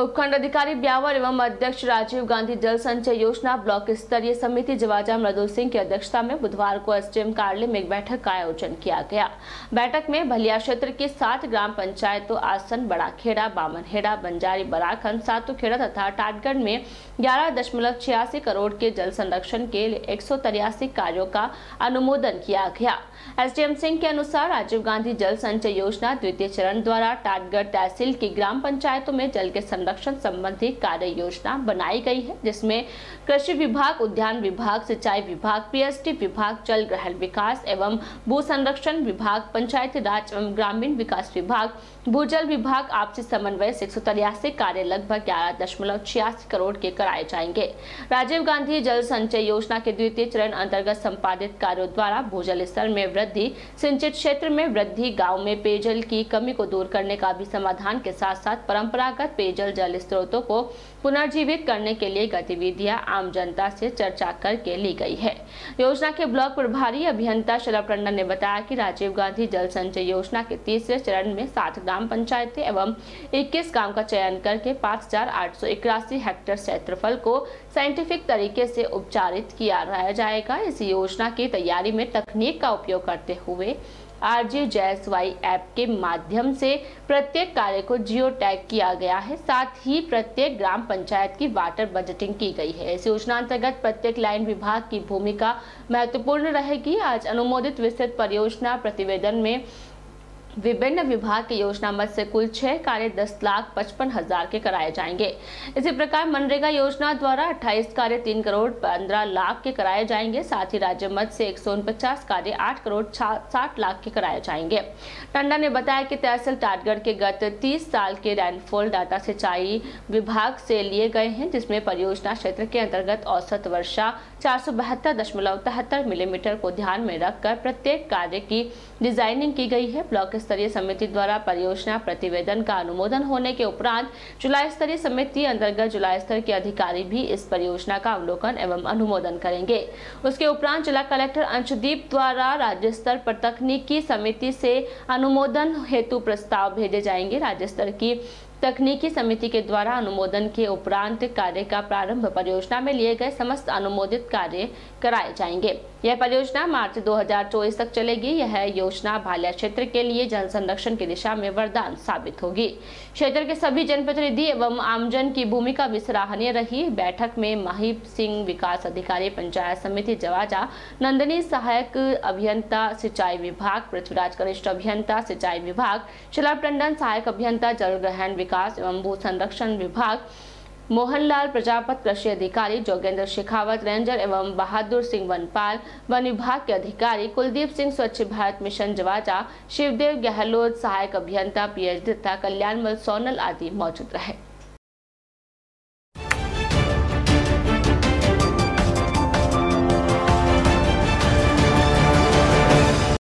उपखंड अधिकारी ब्यावर एवं अध्यक्ष राजीव गांधी जल संचय योजना ब्लॉक स्तरीय समिति जवाजा मृदुल सिंह की अध्यक्षता में बुधवार को एसडीएम कार्यालय में एक बैठक का आयोजन किया गया। बैठक में भलिया क्षेत्र के सात ग्राम पंचायतों आसन, बड़ाखेड़ा, बामनहेड़ा, बंजारी बराखंड सातुखेड़ा तथा टाटगढ़ में ग्यारह करोड़ के जल संरक्षण के लिए एक कार्यों का अनुमोदन किया गया। एसडीएम सिंह के अनुसार राजीव गांधी जल संचय योजना द्वितीय चरण द्वारा टाटगढ़ तहसील की ग्राम पंचायतों में जल के संरक्षण संबंधी कार्य योजना बनाई गई है, जिसमें कृषि विभाग, उद्यान विभाग, सिंचाई विभाग पीएसटी विभाग, जल ग्रहण विकास एवं भू संरक्षण विभाग, पंचायती राज एवं ग्रामीण विकास विभाग भूजल विभाग, आपसी समन्वय से एक कार्य लगभग ग्यारह दशमलव छियासी करोड़ के कराए जाएँगे। राजीव गांधी जल संचय योजना के द्वितीय चरण अंतर्गत संपादित कार्यों द्वारा भूजल स्तर में वृद्धि, सिंचित क्षेत्र में वृद्धि, गाँव में पेयजल की कमी को दूर करने का भी समाधान के साथ साथ परंपरागत पेयजल जल स्रोतों को पुनर्जीवित करने के लिए गतिविधियाँ आम जनता से चर्चा करके ली गई है। योजना के ब्लॉक प्रभारी अभियंता शलभ टंडन ने बताया कि राजीव गांधी जल संचय योजना के तीसरे चरण में सात ग्राम पंचायतें एवं 21 गाँव का चयन करके पाँच हेक्टेयर क्षेत्रफल को साइंटिफिक तरीके से उपचारित किया जाएगा। इस योजना की तैयारी में तकनीक का उपयोग करते हुए आरजे जेएसवाई ऐप के माध्यम से प्रत्येक कार्य को जियो टैग किया गया है। साथ ही प्रत्येक ग्राम पंचायत की वाटर बजटिंग की गई है। इस योजना अंतर्गत प्रत्येक लाइन विभाग की भूमिका महत्वपूर्ण रहेगी। आज अनुमोदित विस्तृत परियोजना प्रतिवेदन में विभिन्न विभाग की योजना मत से कुल छह कार्य दस लाख पचपन हज़ार के कराए जाएँगे। इसी प्रकार मनरेगा योजना द्वारा अट्ठाईस कार्य तीन करोड़ पंद्रह लाख के कराए जाएँगे। साथ ही राज्य मत से एक कार्य आठ करोड़ साठ लाख के कराए जाएँगे। टंडा ने बताया कि तहसील टाटगढ़ के गत तीस साल के रैनफॉल डाटा सिंचाई विभाग से लिए गए हैं, जिसमें परियोजना क्षेत्र के अंतर्गत औसत वर्षा चार मिलीमीटर को ध्यान में रखकर प्रत्येक कार्य की डिज़ाइनिंग की गई है। ब्लॉक स्तरीय समिति द्वारा परियोजना प्रतिवेदन का अनुमोदन होने के उपरांत जिला स्तरीय समिति अंतर्गत जिला स्तर के अधिकारी भी इस परियोजना का अवलोकन एवं अनुमोदन करेंगे। उसके उपरांत जिला कलेक्टर अंशदीप द्वारा राज्य स्तर पर तकनीकी समिति से अनुमोदन हेतु प्रस्ताव भेजे जाएँगे। राज्य स्तर की तकनीकी समिति के द्वारा अनुमोदन के उपरांत कार्य का प्रारंभ परियोजना में लिए गए समस्त अनुमोदित कार्य कराए जाएँगे। यह परियोजना मार्च 2024 तक चलेगी। यह योजना भालिया क्षेत्र के लिए जल संरक्षण की दिशा में वरदान साबित होगी। क्षेत्र के सभी जनप्रतिनिधि एवं आमजन की भूमिका भी सराहनीय रही। बैठक में माहिब सिंह विकास अधिकारी पंचायत समिति जवाजा, नंदनी सहायक अभियंता, सिंचाई विभाग, पृथ्वीराज कनिष्ठ अभियंता, सिंचाई विभाग शिला टंडन सहायक अभियंता, जल ग्रहण विकास एवं भू संरक्षण विभाग मोहनलाल प्रजापत कृषि अधिकारी, जोगेंद्र शेखावत रेंजर एवं बहादुर सिंह वनपाल, वन विभाग के अधिकारी, कुलदीप सिंह, स्वच्छ भारत मिशन जवाजा, शिवदेव गहलोत, सहायक अभियंता, पीएच दत्ता कल्याणमल सोनल आदि मौजूद रहे।